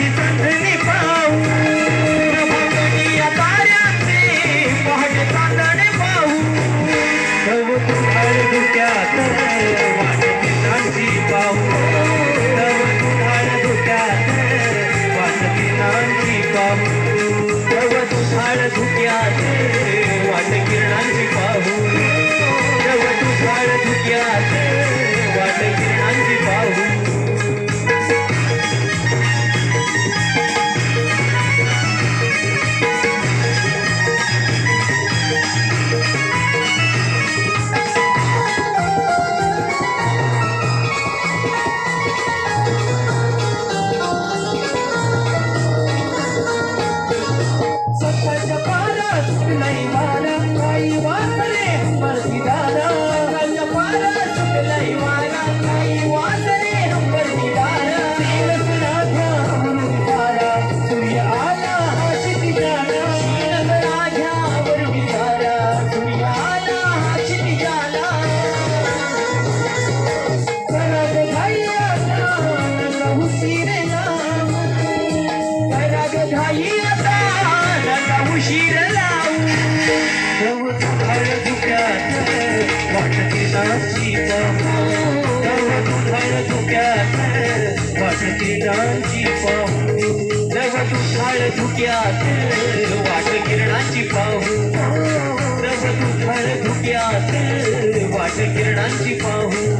happy birthday. वाट किरणांची पाहू. नव दुखाळ धुक्यात वाट किरणांची पाहू. नव दुखाळ धुक्यात वाट किरणांची पाहू.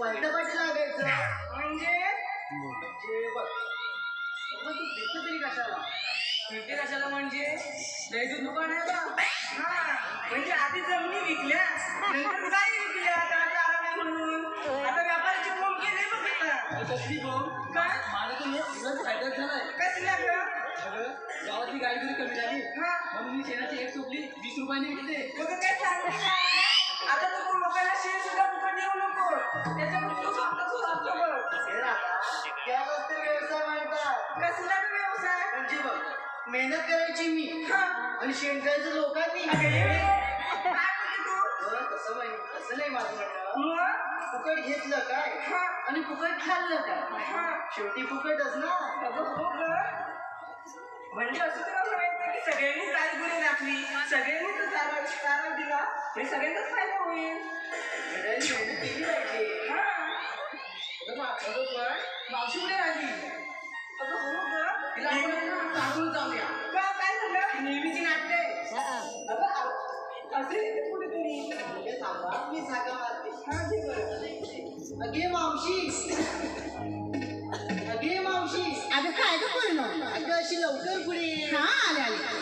आणि पलटा पाठी लागायचं. म्हणजे म्हणजे बघ मग तू देतो तरी कशाला? भेटे कशाला म्हणजे? दूध दुकान आहे का हा. म्हणजे आधी जमिनी विकल्या नंतर गाई विकल्या त्याला म्हणून. आता व्यापाराची बोंब केली बघ आता. कसली काय? माझा तर उलट फायदा झालाय कसं लागलं अगं गावातली गाडी जरी कमी झाली हा. म्हणून मी शेणाची एक टोपली वीस रुपयाने विकते. काय सांगू? आता तू लोकांना शेअर सुद्धा फुकट देऊ नको. त्याच्याकडून तू स्वतः सुधारतो बघ हे राहता त्यालाच तर व्यवसाय म्हणतात. कसला गं व्यवसाय? म्हणजे बघ मेहनत करायची मी. आणि शेणकायचं लोकांनी. अगं काय म्हणते तू? अं, तसं नाही तसं नाही माझं म्हणणं? फुकट घेतलं काय. आणि फुकट खाल्लं काय. शेवटी फुकटच ना. म्हणजे असं तुला म्हणायचं की सगळ्यांनी गाय गुन्हे राखली. सगळ्यांनी तो चारा चारा दिला. म्हणजे सगळ्यांचाच फायदा होईल. घड्याळी मेहनत केली पाहिजे हा. अगं मा- अगं पण मावशी कुठे राहिली? अगं हो गं. तिला आपण आहे ना चांगलं जाऊया. का? काय झालं? नेहमीची नाटके अगं आ- असेल इथे कुठेतरी? हे थांबा. मी जागा मारते. हा घे बरं. अगे मावशी. 暗亮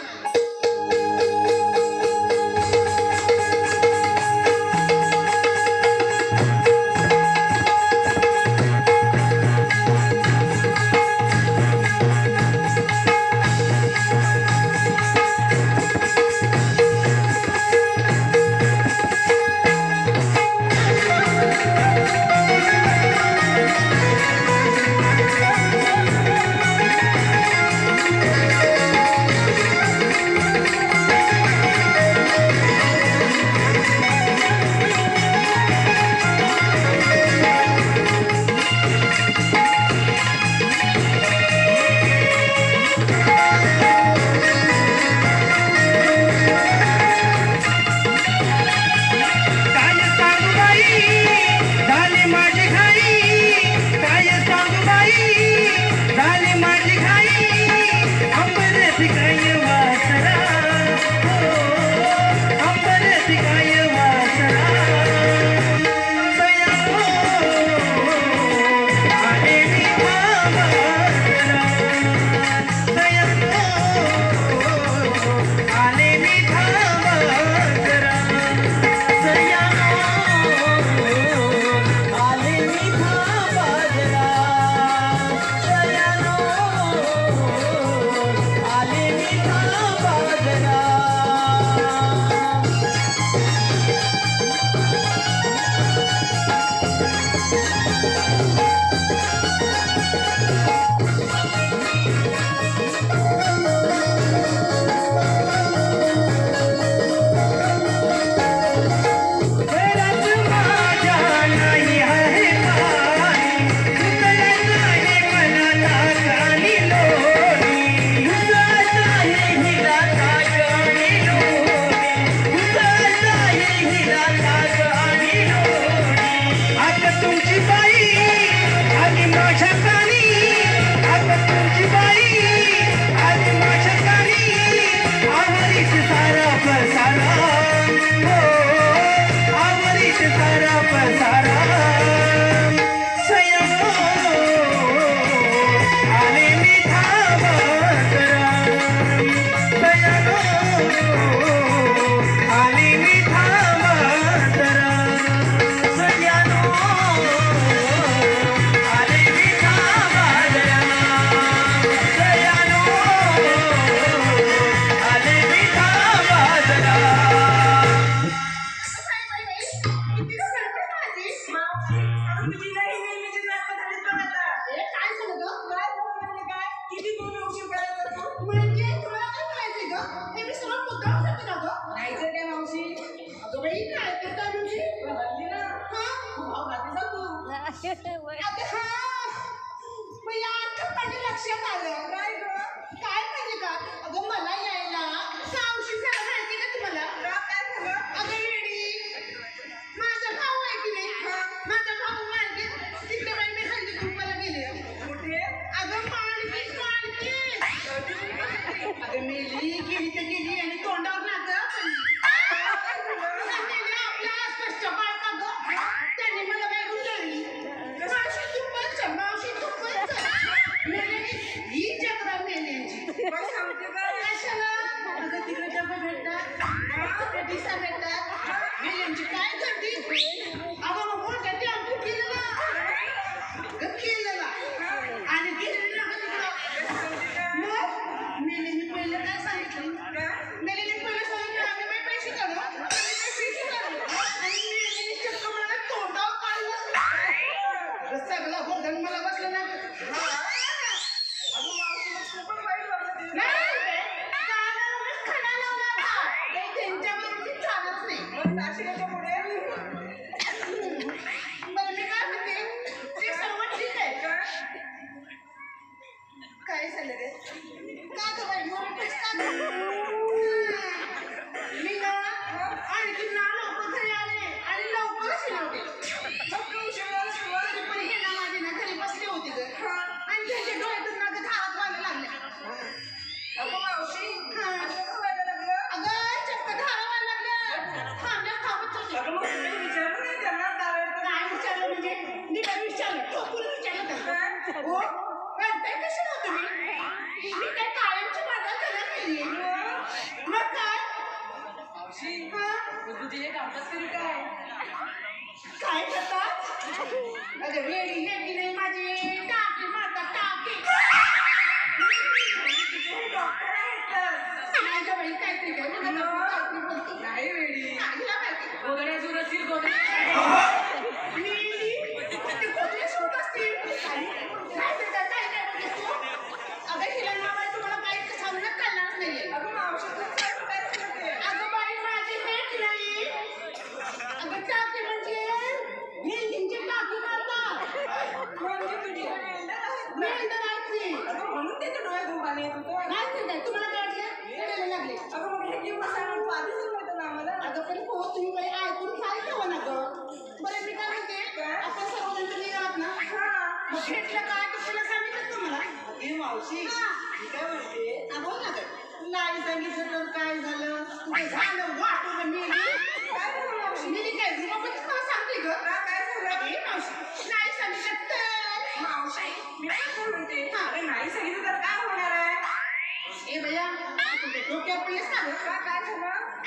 मला होतं ना काय करतात अगं वेडी. वेडी नाही माझी टाके मारतात टाके नाही गं बाई काहीतरी काय काहीतरी नाही कोणत्या शोध असतील काय तर काय काय काय म्हणतेस तू? अगं हिला नाव आहे तुम्हाला काही सांगून कळणारच नाहीये. अगं बाई माझी भेट नाही. अगं टाके म्हणजे बिल्डिंगची टाकी मारतात मेंढर आहेत ती. नाही ते काय तुम्हाला काय वाटलं रडायला लागले अगं पण हो तुम्ही बाई ऐकून काय ठेवा ना गं. बरं मी काय म्हणते आपण सर्वजण तर निघालात ना. मग भेटलं काय तर तुला सांगितलं तुम्हाला? मावशी हा. मी काय म्हणते? हा, बोल ना गं. नाही सांगितलं तर काय झालं? तुझं झालं? वाटून मिली मिली काय तुला पण मला सांगते ग. ए, मावशी, नाही सांगितलं तर. ए भैया डोक्यावर पडलेस का गं?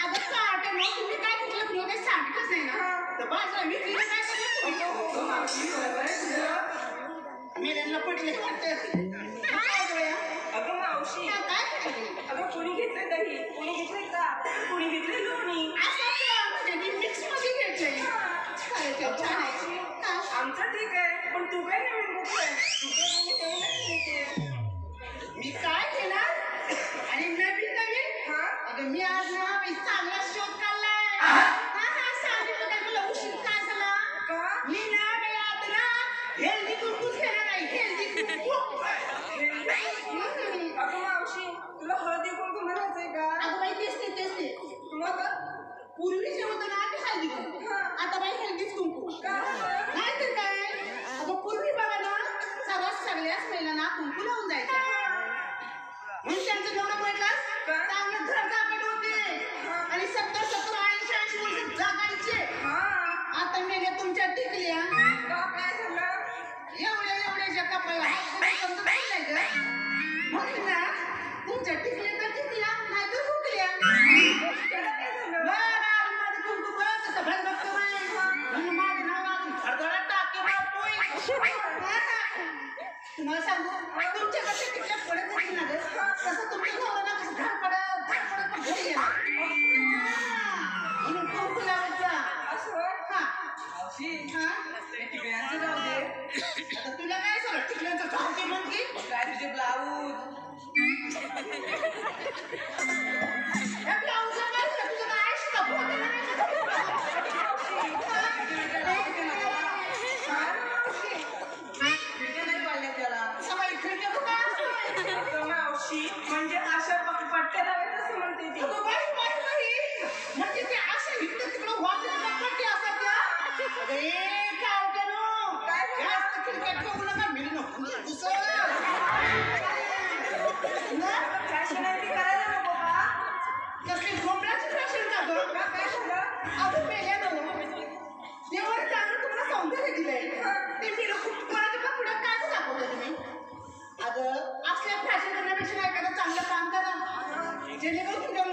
अगं काटे मग तुम्ही काय कुठलं कुठलं काही सांगतच काय अगं मावशी काय अगं कोणी घेतलं दही कोणी का कोणी घेतलंय लोणी मी आहे. आमचं ठीक आहे पण तू काय नवीन घेतलंय मी काय केलं आणि नवीन नवीन अगं मी आज ना मी चांगला शोध काढलाय काय का मी ना हेल्दी कुंकू मावशी तुला का मग आता बाई नाही तर काय अगं पूर्वी बघा ना सगळ्याच महिलांना कुंकू लावून जायचं. त्यांचं जेवढं म्हटलं चांगलं घर जागट होते. आणि सत्तर सत्तर ऐंशी ऐंशी वर्ष जागायचे. हा आता मेल्या तुमच्या टिकल्या एवढ्या एवढ्याच्या कपड्याला म्हणून ना तुमच्या टिकल्या तर टिकल्या नाही तर हुकल्या माझं नाव अजून टाके तुम्हाला सांगू तुमच्याकडे टिकल्या पडत होती ना गं, तसं तुमच्या नवरा ना कसं काय झालं अगं मेल्यानं. देवाने चांगलं तुम्हाला सौंदर्य दिलंय. ते मी लोक कोणाच्या का पुढे काय दाखवता तुम्ही? अगं, असल्या फॅशन करण्यापेक्षा एखादं चांगलं काम करा. जेणेकरून तुमच्या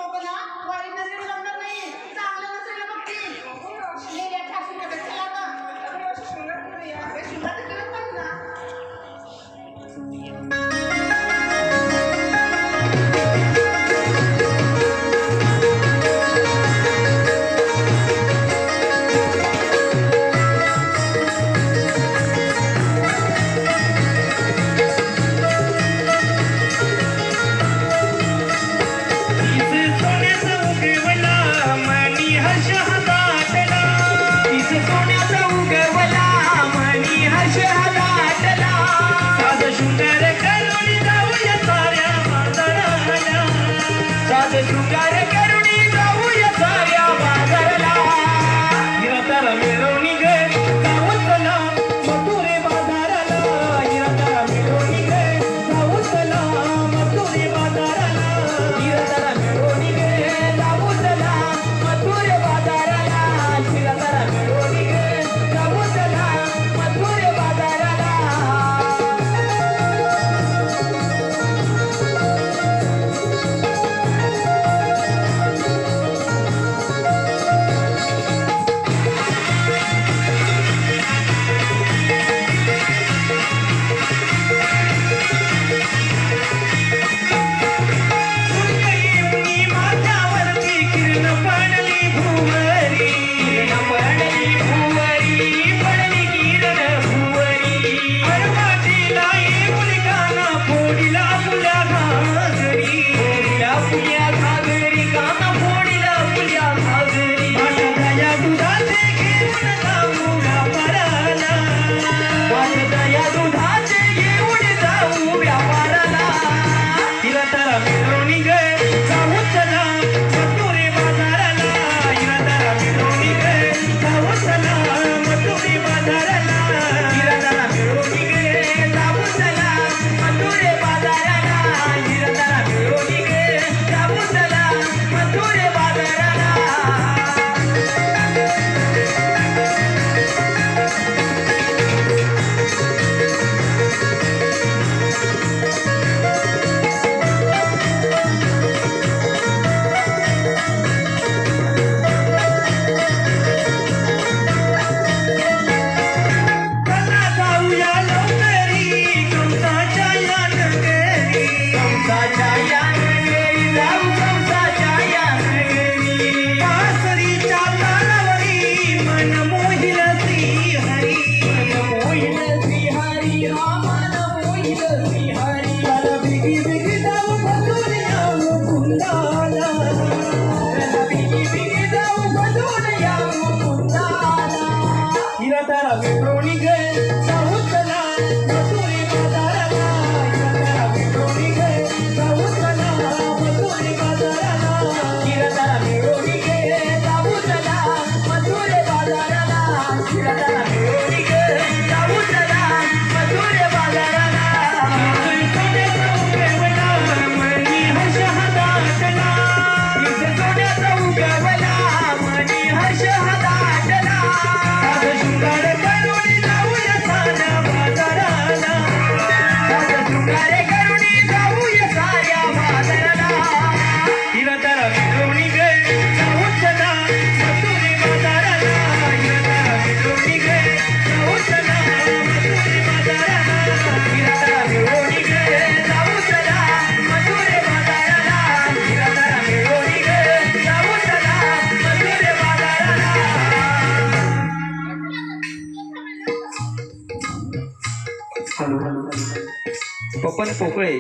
पपन पोकळे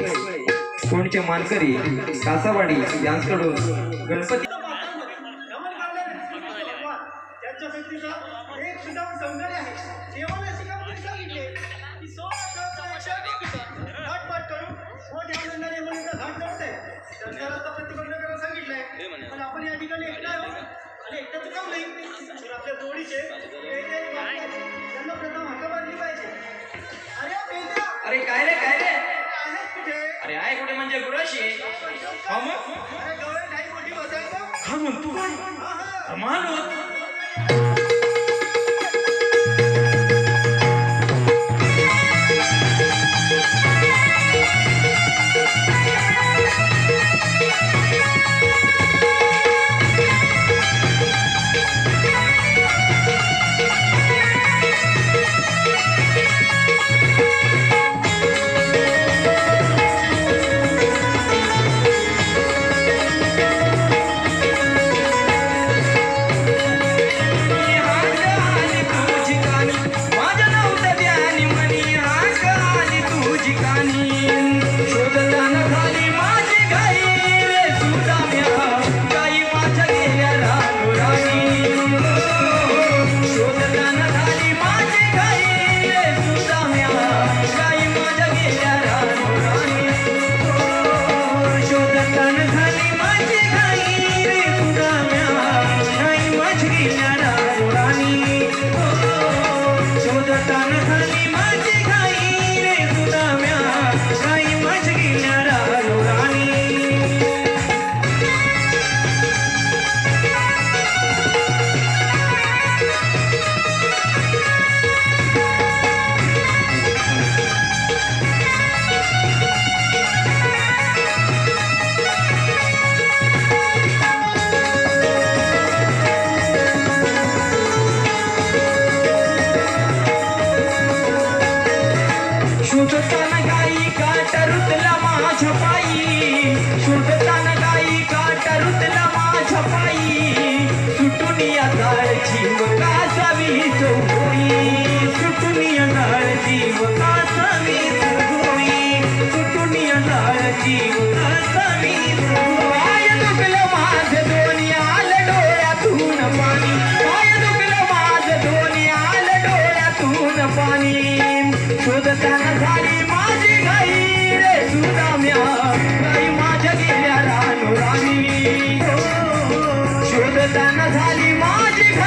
कोणचे मानकरी कासावाडी यांकडून गणपती سمي سٺي سٺي آيو دکل مال دون پاڻي. دکل مال ڌونا تون نه پاڻي. झाली माझी